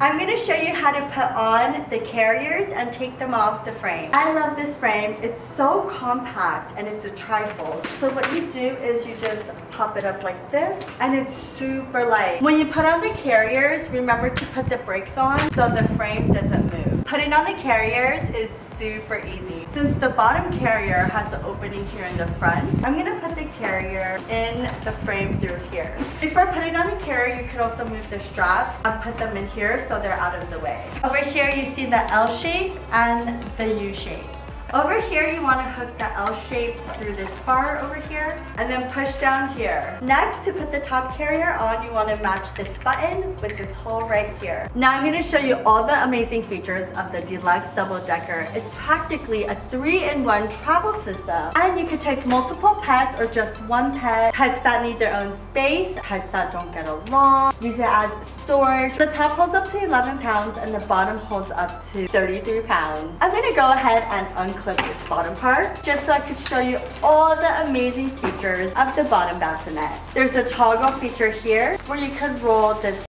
I'm gonna show you how to put on the carriers and take them off the frame. I love this frame. It's so compact and it's a trifold. So what you do is you just pop it up like this and it's super light. When you put on the carriers, remember to put the brakes on so the frame doesn't move. Putting on the carriers is super easy. Since the bottom carrier has the opening here in the front, I'm gonna put the carrier in the frame through here. Before putting on the carrier, you could also move the straps and put them in here so they're out of the way. Over here, you see the L shape and the U shape. Over here, you want to hook the L shape through this bar over here and then push down here. Next, to put the top carrier on, you want to match this button with this hole right here. Now I'm going to show you all the amazing features of the Deluxe Double Decker. It's practically a three-in-one travel system and you can take multiple pets or just one pet, pets that need their own space, pets that don't get along, use it as storage. The top holds up to 11 pounds and the bottom holds up to 33 pounds. I'm going to go ahead and unclip clip this bottom part just so I could show you all the amazing features of the bottom bassinet. There's a toggle feature here where you could roll this